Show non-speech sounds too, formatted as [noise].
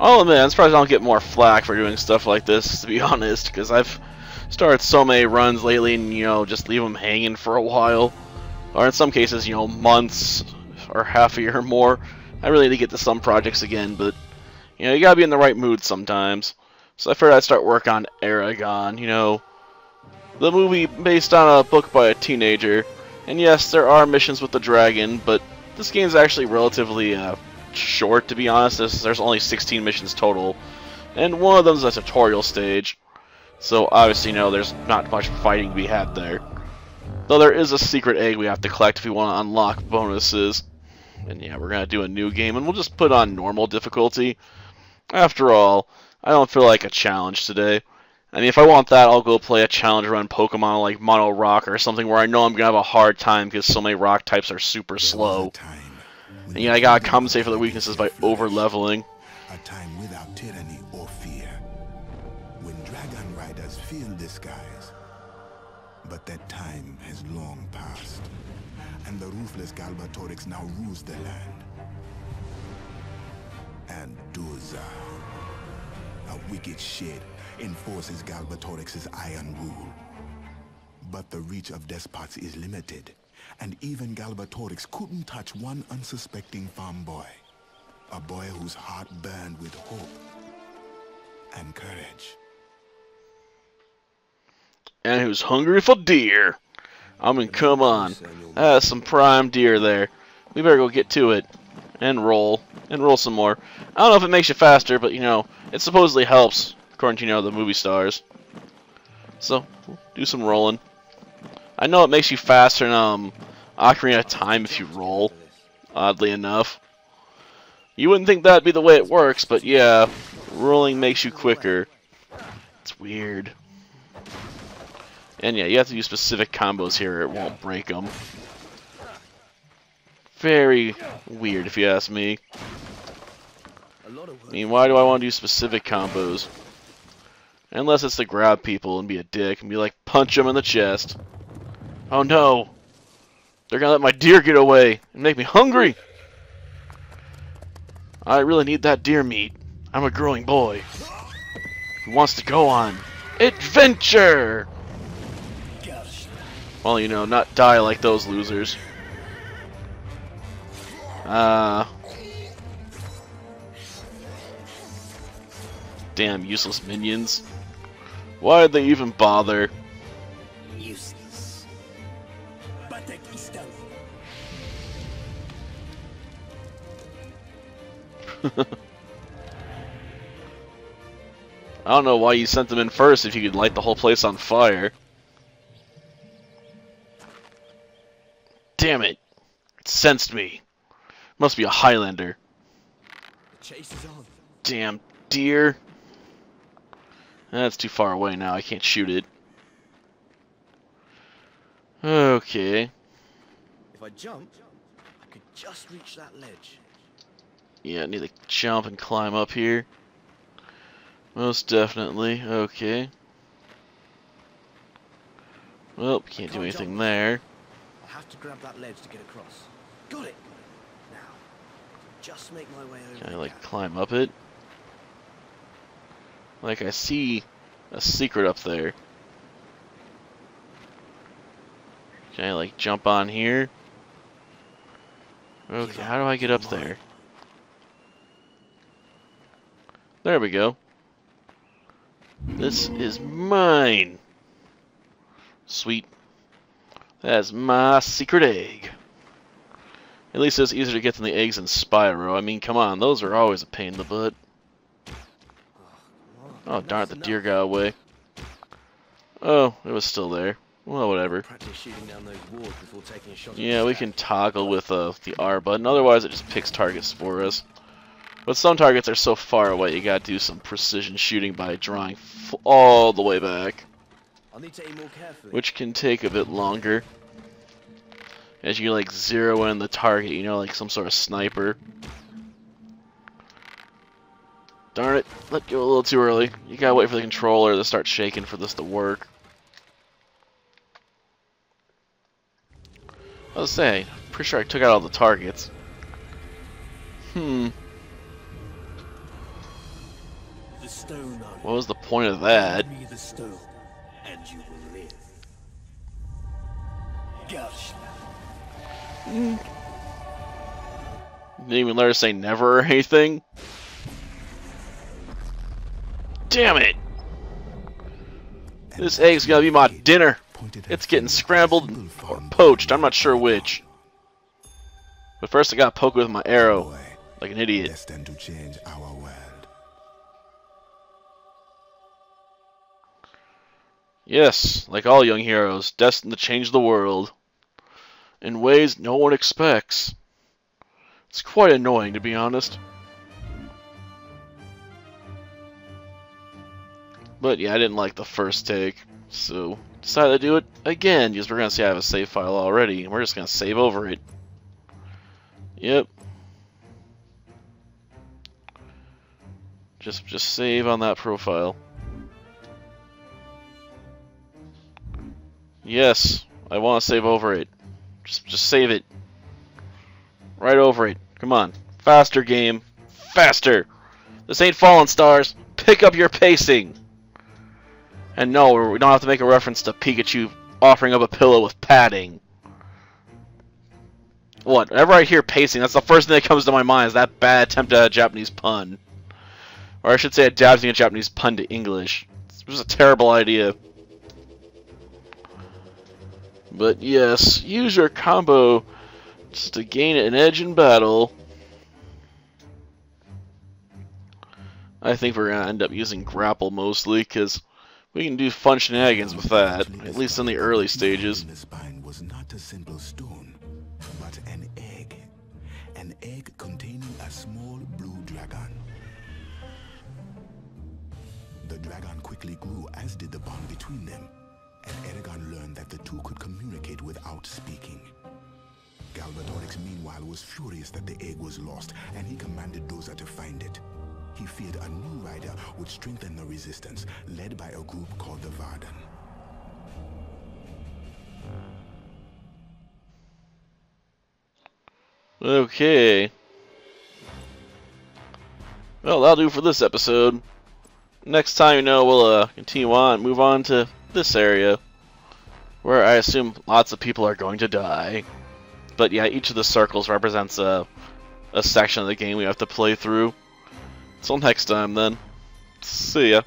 I'll admit, I'm surprised I don't get more flack for doing stuff like this, to be [laughs] honest, because I've started so many runs lately and, you know, just leave them hanging for a while. Or in some cases, you know, months or half a year or more. I really need to get to some projects again, but, you know, you gotta be in the right mood sometimes. So I figured I'd start work on Eragon, you know, the movie based on a book by a teenager. And yes, there are missions with the dragon, but this game is actually relatively uh, short, to be honest. There's, there's only 16 missions total, and one of them is a tutorial stage. So obviously, you know, there's not much fighting to be had there. Though there is a secret egg we have to collect if we want to unlock bonuses. And yeah, we're going to do a new game, and we'll just put on normal difficulty. After all, I don't feel like a challenge today. I mean, if I want that, I'll go play a challenge run Pokemon like Mono Rock or something where I know I'm going to have a hard time because so many rock types are super slow. And yeah, I gotta compensate for the weaknesses by over-leveling. A time without tyranny or fear. When dragon riders feel the. But that time has long passed. And the ruthless Galbatorix now rules the land. And Durza, a wicked shit, enforces Galbatorix's iron rule. But the reach of despots is limited, and even Galbatorix couldn't touch one unsuspecting farm boy. A boy whose heart burned with hope and courage. And who's hungry for deer. I mean, come on. That's some prime deer there. We better go get to it. And roll. And roll some more. I don't know if it makes you faster, but, you know, it supposedly helps, according to, you know, the movie stars. So, do some rolling. I know it makes you faster in um, Ocarina of Time if you roll, oddly enough. You wouldn't think that'd be the way it works, but yeah, rolling makes you quicker. It's weird. And yeah, you have to use specific combos here, it won't break them. Very weird, if you ask me. I mean, why do I want to do specific combos? Unless it's to grab people and be a dick and be like, punch them in the chest. Oh no! They're gonna let my deer get away and make me hungry! I really need that deer meat. I'm a growing boy who wants to go on adventure! Well, you know, not die like those losers. Uh... Damn useless minions. Why did they even bother? [laughs] I don't know why you sent them in first if you could light the whole place on fire. Damn it. It sensed me. Must be a Highlander. The chase is on. Damn deer. That's too far away now. I can't shoot it. Okay. If I jump, I could just reach that ledge. Yeah, I need to jump and climb up here. Most definitely. Okay. Well, can't do anything there. I'll have to grab that ledge to get across. Got it. Now, just make my way over. Can I, like, climb up it? Like, I see a secret up there. Can I, like, jump on here? Okay, how do I get up there? There we go. This is mine. Sweet. That's my secret egg. At least it's easier to get than the eggs in Spyro. I mean, come on, those are always a pain in the butt. Oh, darn it, the deer got away. Oh, it was still there. Well, whatever. Down those walls a shot. Yeah, we can toggle with uh, the R button. Otherwise, it just picks targets for us. But some targets are so far away, you gotta do some precision shooting by drawing f all the way back, I'll need to aim more carefully. which can take a bit longer. As you like zero in the target, you know, like some sort of sniper. Darn it, let go a little too early. You gotta wait for the controller to start shaking for this to work. I was saying, pretty sure I took out all the targets. Hmm. What was the point of that? Give me the stone, and you will live. Gosh. Didn't even let her say never or anything. Damn it! This egg's gonna be my dinner. It's getting scrambled or poached. I'm not sure which. But first I got poked with my arrow, like an idiot. Yes, like all young heroes, destined to change the world. In ways no one expects. It's quite annoying, to be honest. But yeah, I didn't like the first take, so decided to do it again, because we're gonna see I have a save file already, and we're just gonna save over it. Yep. Just just save on that profile. Yes, I want to save over it. Just just save it. Right over it. Come on. Faster game. Faster. This ain't Fallen Stars. Pick up your pacing. And no, we don't have to make a reference to Pikachu offering up a pillow with padding. What? Whenever I hear pacing, that's the first thing that comes to my mind is that bad attempt at a Japanese pun. Or I should say adapting a Japanese pun to English. It was a terrible idea. But yes, use your combo to gain an edge in battle. I think we're going to end up using grapple mostly, because we can do fun shenanigans with that, at least in the early stages. The spine was not a simple stone, but an egg. An egg containing a small blue dragon. The dragon quickly grew, as did the bond between them, and Eragon learned that the two could communicate without speaking. Galbatorix, meanwhile, was furious that the egg was lost, and he commanded Durza to find it. He feared a new rider would strengthen the resistance, led by a group called the Varden. Okay. Well, that'll do for this episode. Next time, you know, we'll uh, continue on, move on to this area, where I assume lots of people are going to die. But yeah, each of the circles represents a, a section of the game we have to play through. Until next time, then. See ya.